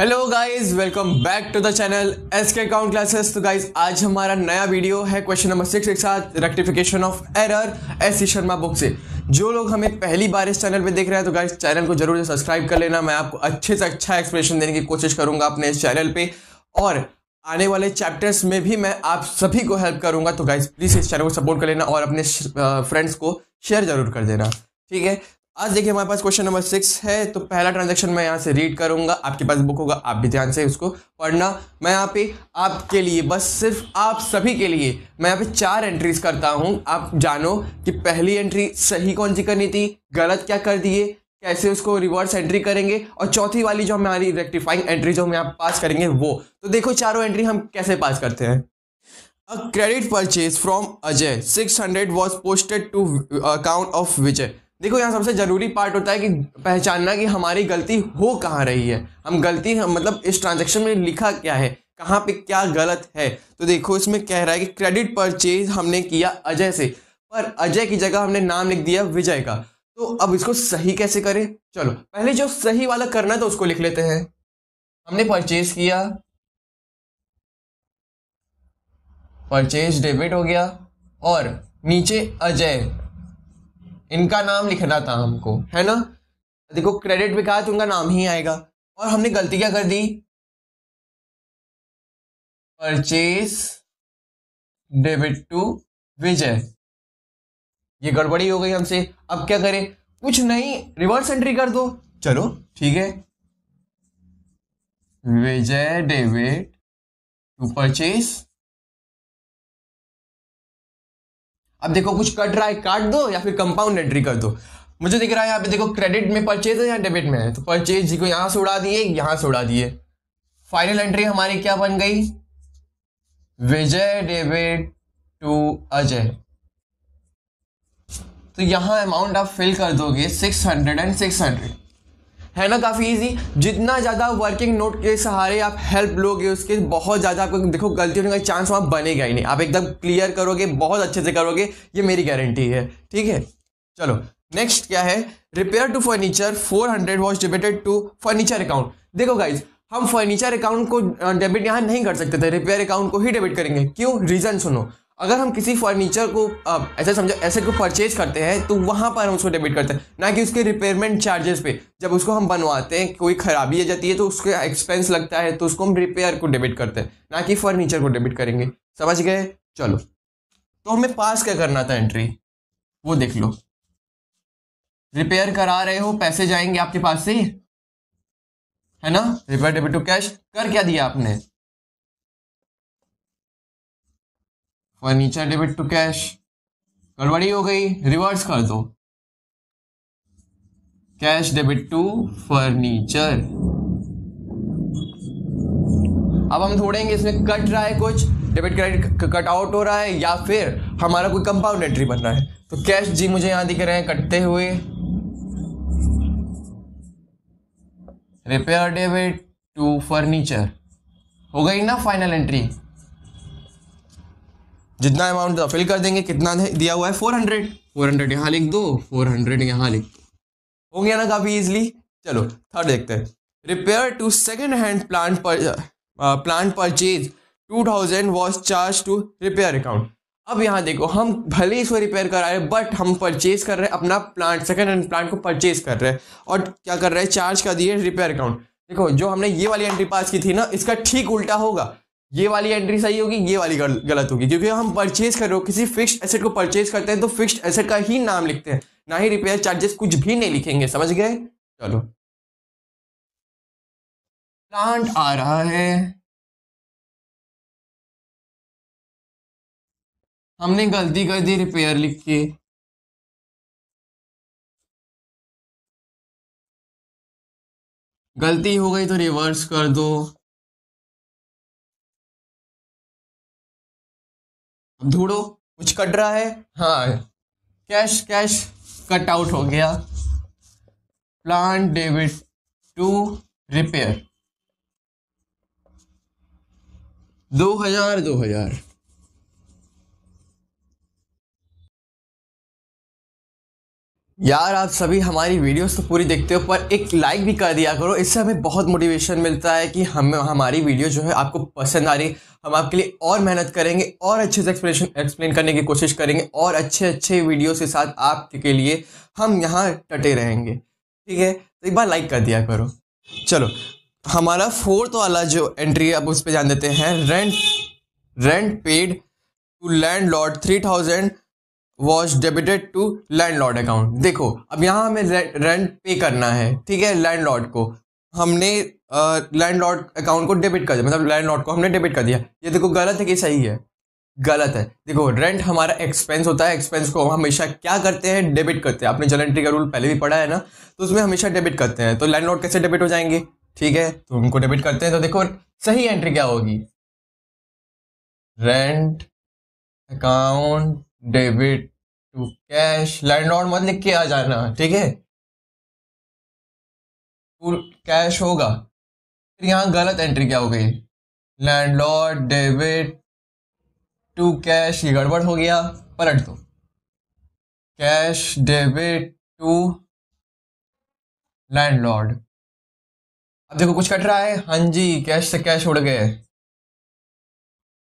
Hello guys welcome back to the channel S K account classes तो guys आज हमारा नया वीडियो है क्वेश्चन नंबर सिक्स के साथ rectification of error S Sharma book से। जो लोग हमें पहली बार इस चैनल पे देख रहे हैं तो गाइस चैनल को ज़रूर सब्सक्राइब कर लेना। मैं आपको अच्छे से अच्छा एक्सप्लेनेशन देने की कोशिश करूँगा अपने इस चैनल पर और आने वाले चैप्टर्स में भी मैं आप सभी को हेल्प करूँगा। तो गाइज़ प्लीज़ इस चैनल को सपोर्ट कर लेना और अपने फ्रेंड्स को शेयर ज़रूर कर देना। ठीक है? आज देखिए हमारे पास क्वेश्चन नंबर सिक्स है तो पहला ट्रांजेक्शन मैं यहाँ से रीड करूँगा। आपके पास बुक होगा, आप भी ध्यान से उसको पढ़ना। मैं यहाँ पे आपके लिए, बस सिर्फ़ आप सभी के लिए, मैं यहाँ पे चार एंट्रीज करता हूँ। आप जानो कि पहली एंट्री सही कौन सी करनी थी, गलत क्या कर दिए, कैसे उसको रिवर्स एंट्री करेंगे, और चौथी वाली जो हमारी रेक्टिफाइंग एंट्री जो हम यहाँ पास करेंगे वो। तो देखो चारों एंट्री हम कैसे पास करते हैं। Credit purchase from Ajay six hundred was posted to account of Vijay देखो, यहाँ सबसे ज़रूरी पार्ट होता है कि पहचानना कि हमारी गलती हो कहाँ रही है। हम गलती, हम मतलब इस ट्रांजेक्शन में लिखा क्या है, कहाँ पे क्या गलत है। तो देखो, इसमें कह रहा है कि क्रेडिट परचेज हमने किया अजय से, पर अजय की जगह हमने नाम लिख दिया विजय का। तो अब इसको सही कैसे करें? चलो, पहले जो सही वाला करना है तो उसको लिख लेते हैं। हमने परचेज किया। परचेज डेबिट हो गया, और नीचे अजय। इनका नाम लिखना था हमको, है ना? देखो क्रेडिट पे कहा तो उनका नाम ही आएगा। और हमने गलती क्या कर दी? परचेज डेबिट टू विजय ये गड़बड़ी हो गई हमसे। अब क्या करें? कुछ नहीं रिवर्स एंट्री कर दो। चलो, ठीक है। विजय डेबिट टू परचेज अब देखो, कुछ कट रहा है, काट दो या फिर कंपाउंड एंट्री कर दो। मुझे दिख रहा है यहाँ पे देखो क्रेडिट में परचेज है या डेबिट में है? तो परचेज जी को यहाँ से उड़ा दिए, यहाँ से उड़ा दिए। फाइनल एंट्री हमारी क्या बन गई? Vijay debit to Ajay. तो यहाँ अमाउंट आप फिल कर दोगे six hundred and six hundred है ना काफ़ी इजी जितना ज़्यादा वर्किंग नोट के सहारे आप हेल्प लोगे, उसके बहुत ज़्यादा आपको, देखो गलती होने का चांस वहाँ बनेगा ही नहीं। आप एकदम क्लियर करोगे, बहुत अच्छे से करोगे, ये मेरी गारंटी है, ठीक है? चलो नेक्स्ट क्या है? Repair to furniture four hundred was debited to furniture account देखो गाइज़ हम फर्नीचर अकाउंट को डेबिट यहाँ नहीं कर सकते थे रिपेयर अकाउंट को ही डेबिट करेंगे। क्यों? रीजन सुनो। अगर हम किसी फर्नीचर को ऐसे समझो, ऐसे को परचेज करते हैं तो वहाँ पर हम उसको डेबिट करते हैं। ना कि उसके रिपेयरमेंट चार्जेस पे। जब उसको हम बनवाते हैं, कोई खराबी आ जाती है तो उसके एक्सपेंस लगता है तो उसको हम रिपेयर को डेबिट करते हैं। ना कि फर्नीचर को डेबिट करेंगे। समझ गए? चलो। तो हमें पास क्या करना था एंट्री वो देख लो। रिपेयर करा रहे हो, पैसे जाएँगे आपके पास से। है ना? रिपेयर डेबिट टू कैश कर क्या दिया आपने? Furniture debit to cash. गड़बड़ी हो गई रिवर्स कर दो। Cash debit to furniture. अब हम ढूंढेंगे इसमें कट रहा है कुछ, डेबिट क्रेडिट कट आउट हो रहा है या फिर हमारा कोई कंपाउंड एंट्री बन रहा है। तो कैश जी मुझे यहाँ दिख रहे हैं कटते हुए। रिपेयर डेबिट टू फर्नीचर हो गई ना फाइनल एंट्री जितना अमाउंट फिल कर देंगे कितना दिया हुआ है? फोर हंड्रेड फोर हंड्रेड यहाँ लिख दो। फोर हंड्रेड यहाँ लिख दो। हो गया ना काफ़ी इजली चलो थर्ड देखते हैं। Repair to second hand plant पर plant purchase two thousand was charged to repair account अब यहाँ देखो हम भले ही इसको रिपेयर करा रहे हैं बट हम परचेज कर रहे हैं अपना प्लांट सेकेंड हैंड प्लांट को परचेज कर रहे हैं। और क्या कर रहे हैं? चार्ज कर दिए रिपेयर अकाउंट देखो जो हमने ये वाली एंट्री पास की थी ना इसका ठीक उल्टा होगा। ये वाली एंट्री सही होगी, ये वाली गलत होगी। क्योंकि हम परचेज कर रहे हो, किसी फिक्स्ड एसेट को परचेज करते हैं तो फिक्स्ड एसेट का ही नाम लिखते हैं। ना ही रिपेयर चार्जेस कुछ भी नहीं लिखेंगे, समझ गए? चलो। प्लांट आ रहा है। हमने गलती कर दी रिपेयर लिख के। गलती हो गई तो रिवर्स कर दो। ढूंढो, कुछ कट रहा है? हाँ। कैश कैश, कट आउट हो गया। Plant debit to repair. दो हज़ार दो हज़ार। यार, आप सभी हमारी वीडियोस तो पूरी देखते हो, पर एक लाइक भी कर दिया करो। इससे हमें बहुत मोटिवेशन मिलता है कि हम, हमारी वीडियो जो है आपको पसंद आ रही हम आपके लिए और मेहनत करेंगे, और अच्छे से एक्सप्लेनेशन एक्सप्लेन करने की कोशिश करेंगे, और अच्छे अच्छे वीडियो के साथ आपके लिए हम यहाँ टटे रहेंगे। ठीक है? तो एक बार लाइक कर दिया करो। चलो, हमारा फोर्थ वाला जो एंट्री है, अब उस पर जान देते हैं। Rent rent paid to landlord three thousand was debited to landlord account. देखो, अब यहाँ हमें रेंट पे करना है, ठीक है, लैंडलॉर्ड को। हमने लैंडलॉर्ड अकाउंट को डेबिट कर दिया मतलब लैंडलॉर्ड को हमने डेबिट कर दिया। ये देखो, गलत है कि सही है? गलत है। देखो रेंट हमारा एक्सपेंस होता है एक्सपेंस को हम हमेशा क्या करते हैं? डेबिट करते हैं। आपने जल एंट्री का रूल पहले भी पढ़ा है ना? तो उसमें हमेशा डेबिट करते हैं। तो लैंडलॉर्ड कैसे डेबिट हो जाएँगे? ठीक है तो उनको डेबिट करते हैं। तो देखो, सही एंट्री क्या होगी? Rent account debit to cash land landlord मत लिख के आ जाना, ठीक है? कैश होगा। फिर यहाँ गलत एंट्री क्या हो गई? लैंडलॉर्ड डेबिट टू कैश ये गड़बड़ हो गया। पलट दो। कैश डेबिट टू लैंडलॉर्ड अब देखो कुछ कट रहा है। हाँ जी कैश से कैश उड़ गए।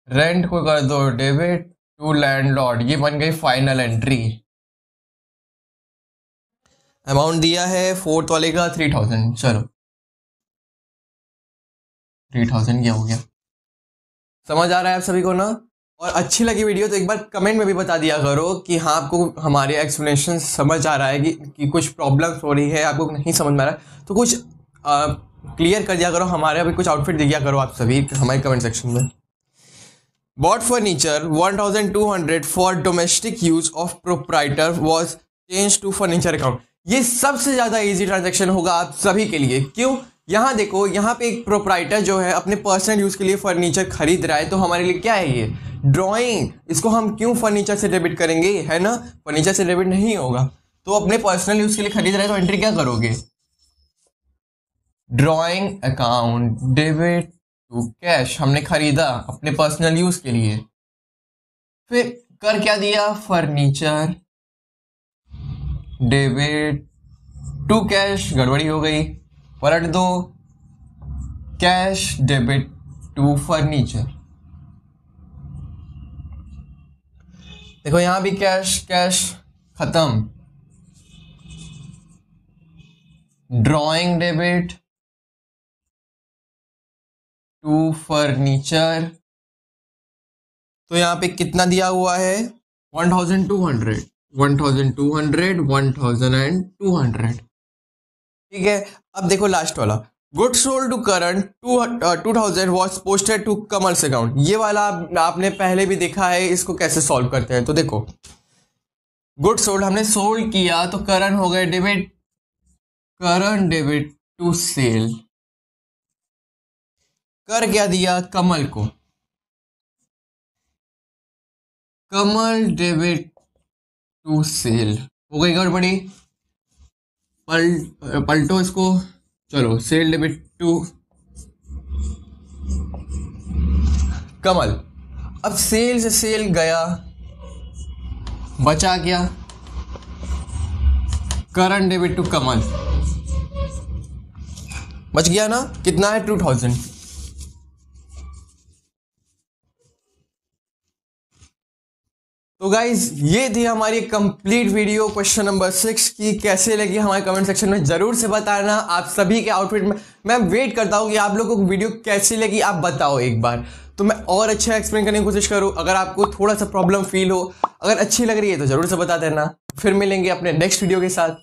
रेंट को कर दो डेबिट टू लैंडलॉर्ड ये बन गई फाइनल एंट्री अमाउंट दिया है फोर्थ वाले का थ्री थाउज़ेंड चलो. थ्री थाउज़ेंड क्या हो गया? समझ आ रहा है आप सभी को ना? और अच्छी लगी वीडियो तो एक बार कमेंट में भी बता दिया करो कि हाँ आपको हमारे एक्सप्लेनेशन समझ आ रहा है कि, कि कुछ प्रॉब्लम्स हो रही है आपको नहीं समझ में आ रहा है। तो कुछ क्लियर कर दिया करो हमारे अभी कुछ आउटफिट दिया करो आप सभी हमारे कमेंट सेक्शन में। Bought furniture 1200 for domestic use of proprietor was charged to furniture account ये सबसे ज़्यादा इजी ट्रांजेक्शन होगा आप सभी के लिए। क्यों? यहाँ देखो, यहाँ पे एक प्रोप्राइटर जो है, अपने पर्सनल यूज़ के लिए फर्नीचर खरीद रहा है तो हमारे लिए क्या है ये? ड्रॉइंग इसको हम क्यों फर्नीचर से डेबिट करेंगे? है ना? फर्नीचर से डेबिट नहीं होगा। तो अपने पर्सनल यूज़ के लिए खरीद रहा तो एंट्री क्या करोगे? ड्रॉइंग अकाउंट डेबिट कैश हमने खरीदा अपने पर्सनल यूज़ के लिए। फिर कर क्या दिया? फर्नीचर डेबिट टू कैश गड़बड़ी हो गई। पलट दो। कैश डेबिट टू फर्नीचर देखो, यहाँ भी कैश कैश खत्म। Drawing debit to furniture. तो यहाँ पे कितना दिया हुआ है? One thousand two hundred. One thousand two hundred, one thousand and two hundred. ठीक है, अब देखो लास्ट वाला। Goods sold to current to two thousand was posted to commerce account ये वाला आपने पहले भी देखा है, इसको कैसे सॉल्व करते हैं? तो देखो। गुड सोल्ड हमने सोल्ड किया तो करंट हो गए debit current debit to sale कर क्या दिया कमल को? कमल डेबिट टू सेल हो गई गड़बड़ी पल, पलटो इसको। चलो, सेल डेबिट टू। कमल। अब सेल से सेल गया। बचा क्या? Current debit to Kamal. बच गया ना? कितना है? Two thousand. तो गाइज़ ये थी हमारी complete video question number six की कैसे लगी हमारे कमेंट सेक्शन में ज़रूर से बताना। आप सभी के आउटफिट में मैं वेट करता हूँ कि आप लोगों को वीडियो कैसी लगी, आप बताओ एक बार। तो मैं और अच्छा एक्सप्लेन करने की कोशिश करूँ। अगर आपको थोड़ा सा प्रॉब्लम फील हो, अगर अच्छी लग रही है तो ज़रूर से बता देना। फिर मिलेंगे अपने नेक्स्ट वीडियो के साथ।